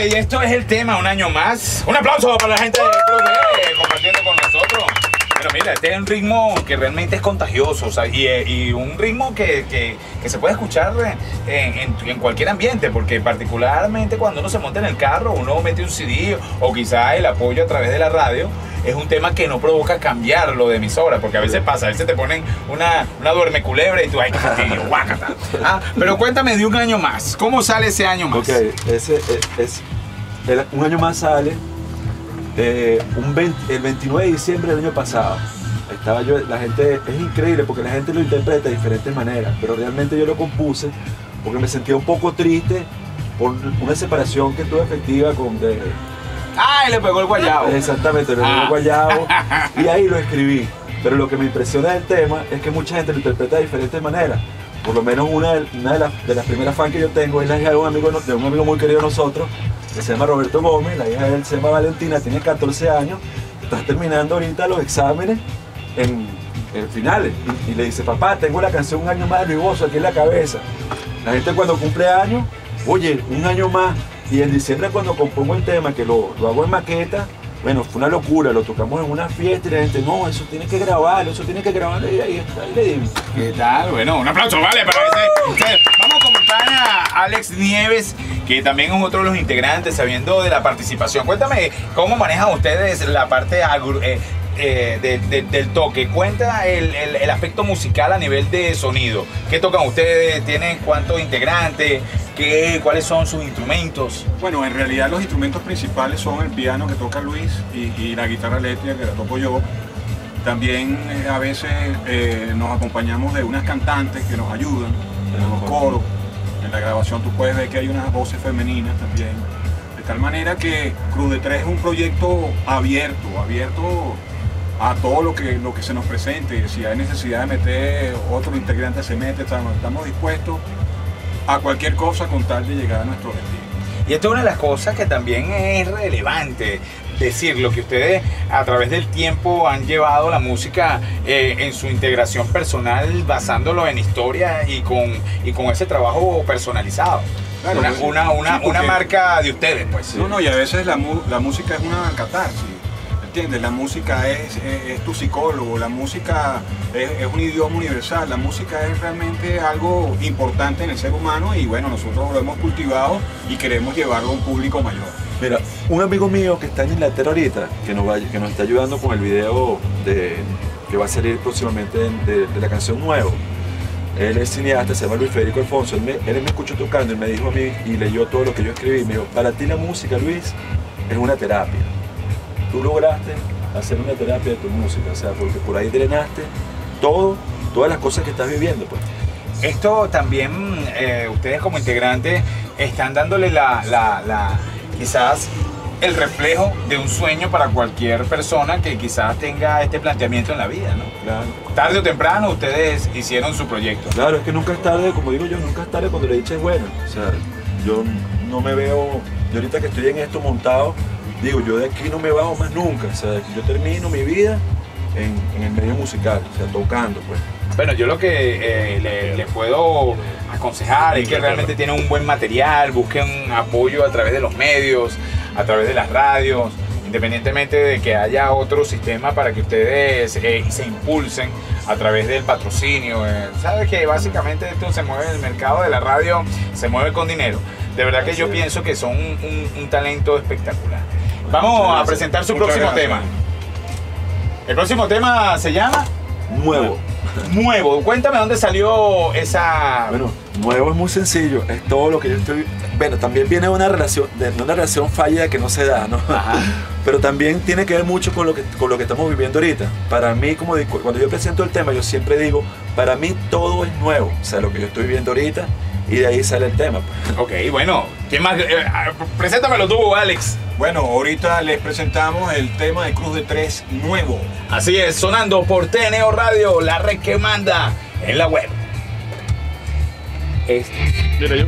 y esto es el tema, un año más. Un aplauso para la gente de B, compartiendo con nosotros. Pero mira, este es un ritmo que realmente es contagioso, y, eh, y un ritmo que, que- que se puede escuchar en, en- en cualquier ambiente, porque particularmente cuando uno se monta en el carro, uno mete un CD o quizá el apoyo a través de la radio, es un tema que no provoca cambiarlo de emisora, porque a veces pasa, a veces te ponen una, una duerme culebra y tú, ay, qué guácata. Ah, pero cuéntame de un año más, ¿cómo sale ese año más? Ok, ese es, es- el- un año más sale eh, un 20 el 29 de diciembre del año pasado. Estaba yo, la gente, es increíble porque la gente lo interpreta de diferentes maneras, pero realmente yo lo compuse porque me sentía un poco triste por una separación que tuve efectiva con de, Ay, le pegó el guayabo. exactamente, el Ah. guayabo y ahí lo escribí. Pero lo que me impresiona del tema es que mucha gente lo interpreta de diferentes maneras. Por lo menos una, de, una de, las, de las primeras fans que yo tengo es la hija de un amigo, de un amigo muy querido de nosotros, que se llama Roberto Gómez, la hija de él se llama Valentina, tiene 14 años, está terminando ahorita los exámenes en, en finales. Y, y le dice, papá, tengo la canción Un año más de Luis Bozo aquí en la cabeza. La gente cuando cumple años, oye, un año más. Y en diciembre cuando compongo el tema, que lo, lo hago en maqueta, bueno, fue una locura, lo tocamos en una fiesta y la gente, no, eso tiene que grabarlo, eso tiene que grabarlo y ahí, ahí le dimos. ¿Qué tal? Bueno, un aplauso, vale, para ese. ese- Vamos a comentar a Alex Nieves, que también es otro de los integrantes, sabiendo de la participación. Cuéntame, ¿cómo manejan ustedes la parte agru- eh, eh, de- de- del toque? Cuenta el, el- aspecto musical a nivel de sonido. ¿Qué tocan ustedes? ¿Tienen cuántos integrantes? ¿Qué, ¿Cuáles son sus instrumentos? Bueno, en realidad los instrumentos principales son el piano que toca Luis y, la guitarra eléctrica que la toco yo. También eh, a veces eh, nos acompañamos de unas cantantes que nos ayudan, en los coros. En la grabación tú puedes ver que hay unas voces femeninas también. De tal manera que Cruz de Tres es un proyecto abierto, abierto a todo lo que, lo que se nos presente. Si hay necesidad de meter otro integrante, se mete, estamos, estamos dispuestos a cualquier cosa con tal de llegar a nuestro destino. Y esto es una de las cosas que también es relevante decir, lo que ustedes a través del tiempo han llevado la música eh, en su integración personal, basándolo en historia y con, y con ese trabajo personalizado. Claro, una, pues, una, una, sí, porque- una marca de ustedes, pues. No, no, y a veces la, la música es una catarsis, ¿entiendes? La música es, es- tu psicólogo, la música es, un idioma universal, la música es realmente algo importante en el ser humano y bueno, nosotros lo hemos cultivado y queremos llevarlo a un público mayor. Mira, un amigo mío que está en Inglaterra ahorita, que nos, que nos está ayudando con el video de, que va a salir próximamente de, de la canción Nuevo. Él es cineasta, se llama Luis Federico Alfonso. Él me, él me escuchó tocando y me dijo a mí y leyó todo lo que yo escribí. Me dijo, para ti la música, Luis, es una terapia. Tú lograste hacer una terapia de tu música, o sea, porque por ahí drenaste todo, todas las cosas que estás viviendo, pues. Esto también, eh, ustedes como integrantes, están dándole la, la- la- quizás el reflejo de un sueño para cualquier persona que quizás tenga este planteamiento en la vida, ¿no? Claro. Tarde o temprano ustedes hicieron su proyecto. Claro, es que nunca es tarde, como digo yo, nunca es tarde cuando le dices bueno. O sea, yo no me veo, yo ahorita que estoy en esto montado, digo, yo de aquí no me bajo más nunca. O sea, yo termino mi vida en, en el medio musical, o sea, tocando, pues. Bueno, yo lo que eh, le, puedo aconsejar es que realmente tienen un buen material, busquen apoyo a través de los medios, a través de las radios, independientemente de que haya otro sistema para que ustedes eh, se impulsen a través del patrocinio. eh. Sabes que básicamente esto se mueve, el mercado de la radio se mueve con dinero. De verdad que yo pienso que son un, un- un talento espectacular. Vamos a presentar su Muchas próximo gracias. tema. El próximo tema se llama Nuevo. Nuevo. Cuéntame dónde salió esa. Bueno, nuevo es muy sencillo, es todo lo que yo estoy. Bueno, también viene de una relación, de una relación fallida que no se da, ¿no? Ajá. Pero también tiene que ver mucho con lo que, con lo que estamos viviendo ahorita. Para mí, como cuando yo presento el tema, yo siempre digo, para mí todo es nuevo. O sea, lo que yo estoy viviendo ahorita, y de ahí sale el tema. pues. Ok, bueno. ¿Quién más? Eh, ah, preséntamelo tú, Alex. Bueno, ahorita les presentamos el tema de Cruz de Tres nuevo. Así es, sonando por TNO Radio, la red que manda en la web. Este. Mira, yo-